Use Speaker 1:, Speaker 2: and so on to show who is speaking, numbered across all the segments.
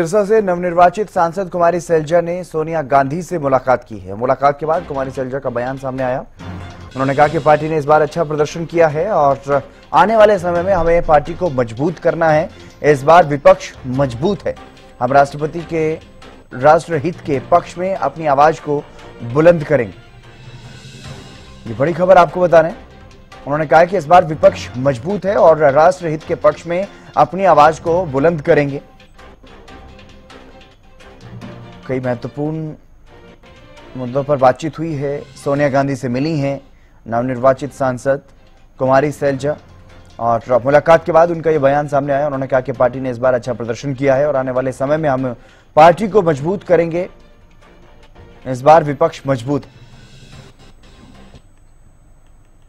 Speaker 1: सिरसा से नवनिर्वाचित सांसद कुमारी सैलजा ने सोनिया गांधी से मुलाकात की है। मुलाकात के बाद कुमारी सैलजा का बयान सामने आया। उन्होंने कहा कि पार्टी ने इस बार अच्छा प्रदर्शन किया है और आने वाले समय में हमें पार्टी को मज़बूत करना है। इस बार विपक्ष मज़बूत है। हम राष्ट्रपति के, राष्ट्रहित के पक्ष में अपनी आवाज़ को बुलंद करेंगे। ये बड़ी खबर आपको बता रहे उन्होंने कहा कि इस बार विपक्ष मज़बूत है और राष्ट्रहित के पक्ष में अपनी आवाज़ को बुलंद करेंगे। कई महत्वपूर्ण मुद्दों पर बातचीत हुई है। सोनिया गांधी से मिली हैं नवनिर्वाचित सांसद कुमारी सैलजा और मुलाकात के बाद उनका ये बयान सामने आया। उन्होंने कहा कि पार्टी ने इस बार अच्छा प्रदर्शन किया है और आने वाले समय में हम पार्टी को मज़बूत करेंगे। इस बार विपक्ष मज़बूत। है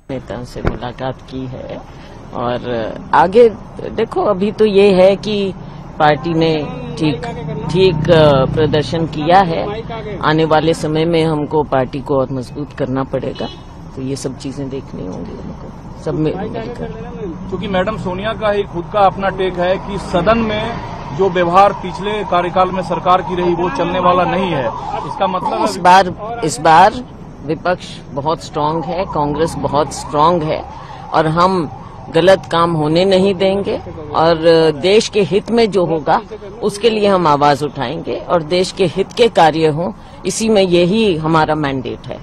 Speaker 2: नेता से मुलाकात की है और आगे देखो, अभी तो ये है कि पार्टी ने ठीक ठीक प्रदर्शन किया है। आने वाले समय में हमको पार्टी को और मज़बूत करना पड़ेगा। तो ये सब चीज़ें देखनी होंगी हमको। सब में
Speaker 3: क्योंकि मैडम सोनिया का ही खुद का अपना टेक है कि सदन में जो व्यवहार पिछले कार्यकाल में सरकार की रही वो चलने वाला नहीं है। इसका मतलब
Speaker 2: इस बार इस बार विपक्ष बहुत स्ट्रांग है कांग्रेस बहुत स्ट्रांग है। और हम गलत काम होने नहीं देंगे और देश के हित में जो होगा, उसके लिए हम आवाज़ उठाएँगे और देश के हित के कार्य हों, इसी में यही हमारा मैंडेट है।